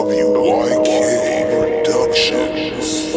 WYK Productions.